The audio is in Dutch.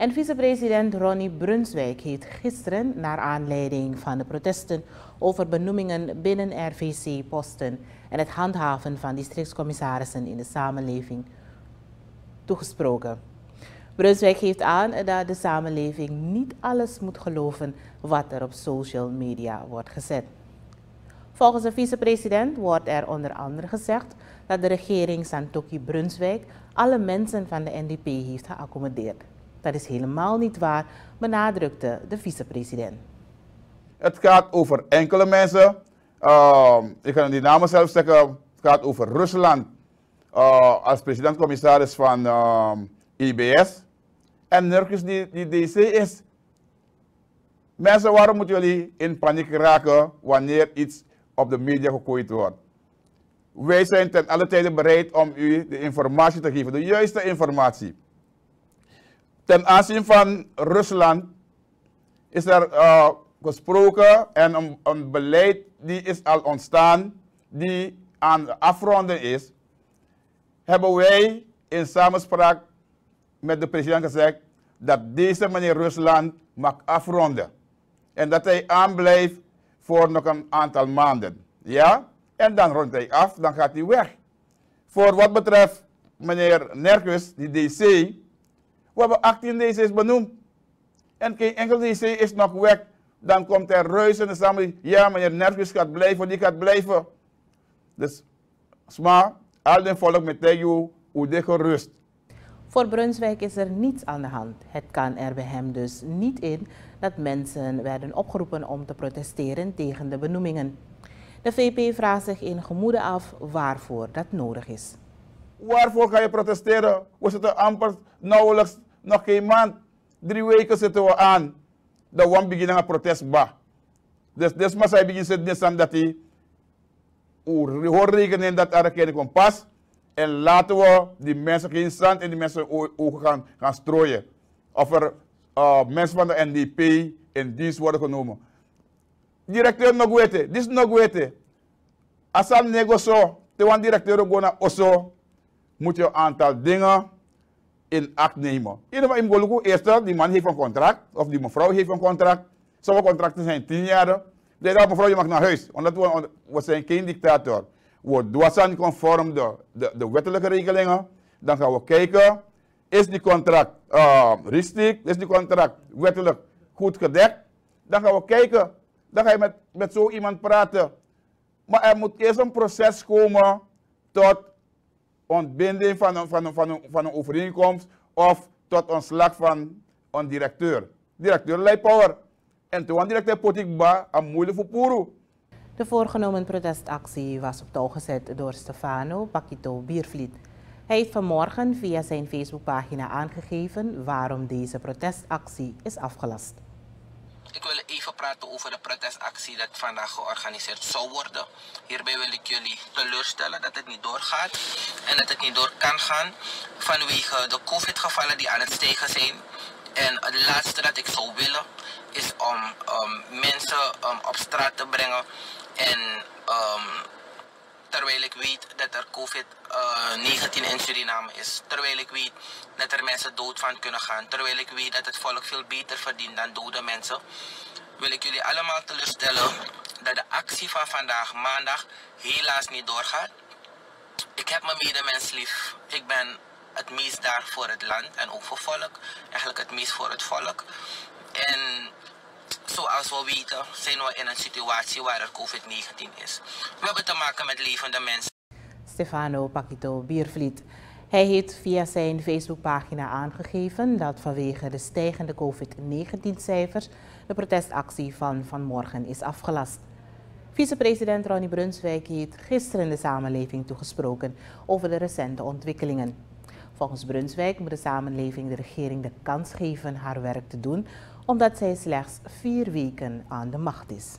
En vicepresident Ronnie Brunswijk heeft gisteren, naar aanleiding van de protesten over benoemingen binnen RVC-posten en het handhaven van districtscommissarissen in de samenleving, toegesproken. Brunswijk geeft aan dat de samenleving niet alles moet geloven wat er op social media wordt gezet. Volgens de vicepresident wordt er onder andere gezegd dat de regering Santoki Brunswijk alle mensen van de NDP heeft geaccommodeerd. Dat is helemaal niet waar, benadrukte de vicepresident. Het gaat over enkele mensen. Uh, ik kan die namen zelf zeggen. Het gaat over Rusland uh, als president-commissaris van uh, IBS. En Nurkis die, die DC is. Mensen, waarom moeten jullie in paniek raken wanneer iets op de media gegooid wordt? Wij zijn ten alle tijde bereid om u de informatie te geven, de juiste informatie. Ten aanzien van Rusland is er uh, gesproken en een, een, beleid die is al ontstaan, die aan het afronden is. Hebben wij in samenspraak met de president gezegd dat deze meneer Rusland mag afronden. En dat hij aanblijft voor nog een aantal maanden. Ja? En dan rondt hij af, dan gaat hij weg. Voor wat betreft meneer Nerkus, die DC, we hebben 18 DC's benoemd. En geen enkel DC is nog weg. Dan komt er in de samenleving. Ja, meneer Nerkus gaat blijven, die gaat blijven. Dus, sma, al die volk met tegen hoe dit gerust. Voor Brunswijk is er niets aan de hand. Het kan er bij hem dus niet in dat mensen werden opgeroepen om te protesteren tegen de benoemingen. De VP vraagt zich in gemoede af waarvoor dat nodig is. Waarvoor ga je protesteren? We zitten amper nauwelijks nog geen maand. Drie weken zitten we aan. De one beginnen een protest ba. Dus dit maar zij beginnen zitten dat hij hoor rekenen dat er geen kompas. En laten we die mensen geen zand in die mensen ogen gaan, gaan strooien. Of er uh, mensen van de NDP in dienst worden genomen. Directeur nog weten, dit is nog weten. Als een nego zo, de one directeur gewoon naar moet je een aantal dingen in acht nemen. In ieder geval, eerst, die man heeft een contract, of die mevrouw heeft een contract. Sommige contracten zijn tien jaar. De mevrouw, je mag naar huis, omdat we, we zijn geen dictator wordt dwasan conform de, de, de wettelijke regelingen. Dan gaan we kijken, is die contract uh, ristig, is die contract wettelijk goed gedekt? Dan gaan we kijken, dan ga je met, met zo iemand praten. Maar er moet eerst een proces komen tot ontbinding van een, van een, van een, van een overeenkomst of tot ontslag van een directeur. Directeur leidt power. En toen een directeur politiek ba, een moeilijk voor Puru. De voorgenomen protestactie was op touw gezet door Stefano Paquito Biervliet. Hij heeft vanmorgen via zijn Facebookpagina aangegeven waarom deze protestactie is afgelast. Ik wil even praten over de protestactie dat vandaag georganiseerd zou worden. Hierbij wil ik jullie teleurstellen dat het niet doorgaat en dat het niet door kan gaan vanwege de COVID-gevallen die aan het stijgen zijn. En het laatste dat ik zou willen is om um, mensen um, op straat te brengen en um, terwijl ik weet dat er COVID-19 uh, in Suriname is, terwijl ik weet dat er mensen dood van kunnen gaan, terwijl ik weet dat het volk veel beter verdient dan dode mensen, wil ik jullie allemaal teleurstellen dat de actie van vandaag, maandag, helaas niet doorgaat. Ik heb mijn medemens lief. Ik ben het meest daar voor het land en ook voor volk. Eigenlijk het meest voor het volk. En zoals we weten zijn we in een situatie waar er COVID-19 is. We hebben te maken met levende mensen. Stefano Paquito Biervliet. Hij heeft via zijn Facebookpagina aangegeven dat vanwege de stijgende COVID-19-cijfers de protestactie van vanmorgen is afgelast. Vicepresident Ronnie Brunswijk heeft gisteren de samenleving toegesproken over de recente ontwikkelingen. Volgens Brunswijk moet de samenleving de regering de kans geven haar werk te doen omdat zij slechts vier weken aan de macht is.